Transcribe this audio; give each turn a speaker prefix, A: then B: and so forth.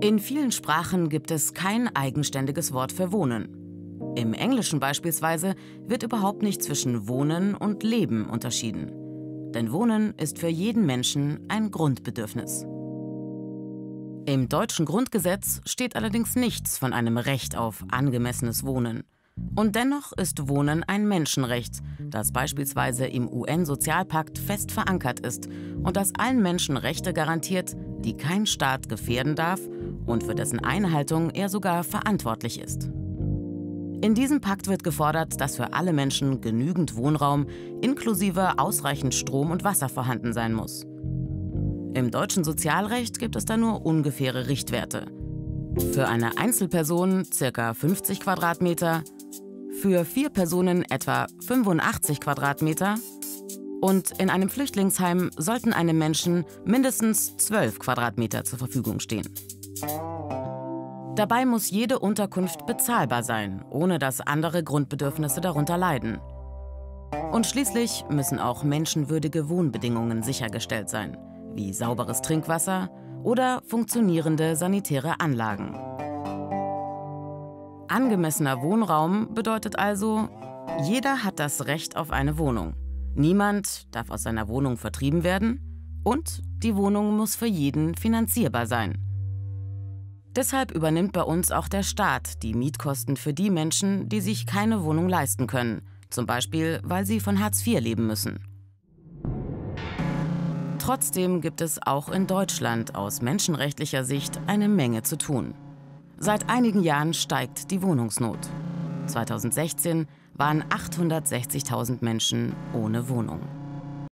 A: In vielen Sprachen gibt es kein eigenständiges Wort für Wohnen. Im Englischen beispielsweise wird überhaupt nicht zwischen Wohnen und Leben unterschieden. Denn Wohnen ist für jeden Menschen ein Grundbedürfnis. Im deutschen Grundgesetz steht allerdings nichts von einem Recht auf angemessenes Wohnen. Und dennoch ist Wohnen ein Menschenrecht, das beispielsweise im UN-Sozialpakt fest verankert ist und das allen Menschen Rechte garantiert, die kein Staat gefährden darf und für dessen Einhaltung er sogar verantwortlich ist. In diesem Pakt wird gefordert, dass für alle Menschen genügend Wohnraum inklusive ausreichend Strom und Wasser vorhanden sein muss. Im deutschen Sozialrecht gibt es da nur ungefähre Richtwerte. Für eine Einzelperson ca. 50 Quadratmeter, für vier Personen etwa 85 Quadratmeter und in einem Flüchtlingsheim sollten einem Menschen mindestens 12 Quadratmeter zur Verfügung stehen. Dabei muss jede Unterkunft bezahlbar sein, ohne dass andere Grundbedürfnisse darunter leiden. Und schließlich müssen auch menschenwürdige Wohnbedingungen sichergestellt sein, wie sauberes Trinkwasser oder funktionierende sanitäre Anlagen. Angemessener Wohnraum bedeutet also, jeder hat das Recht auf eine Wohnung. Niemand darf aus seiner Wohnung vertrieben werden und die Wohnung muss für jeden finanzierbar sein. Deshalb übernimmt bei uns auch der Staat die Mietkosten für die Menschen, die sich keine Wohnung leisten können, zum Beispiel weil sie von Hartz IV leben müssen. Trotzdem gibt es auch in Deutschland aus menschenrechtlicher Sicht eine Menge zu tun. Seit einigen Jahren steigt die Wohnungsnot. 2016 waren 860.000 Menschen ohne Wohnung.